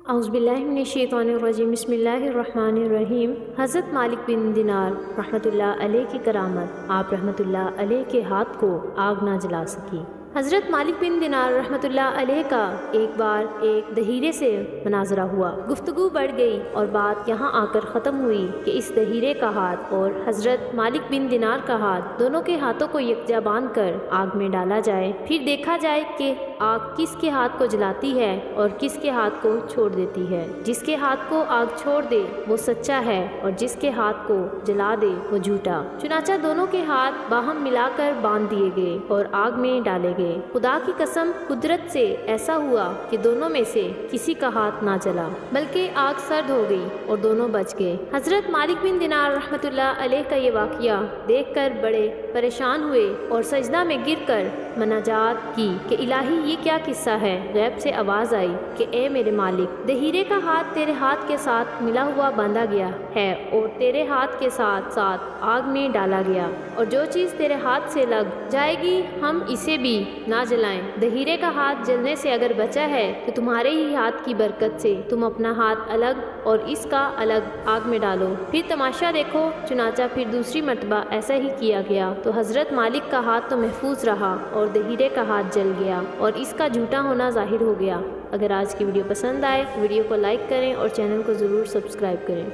अज़बिल्लिनशैतरजीम बसमीम हज़रत मालिक बिन दिनार रहमतुल्लाह अलैह की करामत आप रहमतुल्लाह अलैह के हाथ को आग ना जला सकी हज़रत मालिक बिन दिनार रहमतुल्लाह अलैह का एक बार एक दहीरे से मनाजरा हुआ। गुफ्तगु बढ़ गई और बात यहाँ आकर ख़त्म हुई कि इस दहीरे का हाथ और हज़रत मालिक बिन दिनार का हाथ दोनों के हाथों को यकजा बाँध कर आग में डाला जाए। फिर देखा जाए कि आग किसके हाथ को जलाती है और किसके हाथ को छोड़ देती है। जिसके हाथ को आग छोड़ दे, वो सच्चा है और जिसके हाथ को जला दे, वो झूठा। चुनाचा दोनों के हाथ बाहम मिलाकर बाँध दिए गए और आग में डाले गए गए खुदा की कसम, कुदरत से ऐसा हुआ कि दोनों में से किसी का हाथ ना चला बल्कि आग सर्द हो गई और दोनों बच गए। हज़रत मालिक बिन दिनार अलैह का ये वाक़ देखकर बड़े परेशान हुए और सजदा में गिर कर मनाजात की कि इलाही, ये क्या किस्सा है? गैब से आवाज़ आई कि, ए मेरे मालिक, दहीरे का हाथ तेरे हाथ के साथ मिला हुआ बांधा गया है और तेरे हाथ के साथ साथ आग में डाला गया और जो चीज़ तेरे हाथ से लग जाएगी, हम इसे भी ना जलाएँ। दहीरे का हाथ जलने से अगर बचा है तो तुम्हारे ही हाथ की बरकत से तुम अपना हाथ अलग और इसका अलग आग में डालो। फिर तमाशा देखो, चुनाचा फिर दूसरी मरतबा, ऐसा ही किया गया। तो हज़रत मालिक का हाथ तो महफूज रहा और दहीरे का हाथ जल गया और इसका झूठा होना ज़ाहिर हो गया। अगर आज की वीडियो पसंद आए, वीडियो को लाइक करें और चैनल को ज़रूर सब्सक्राइब करें।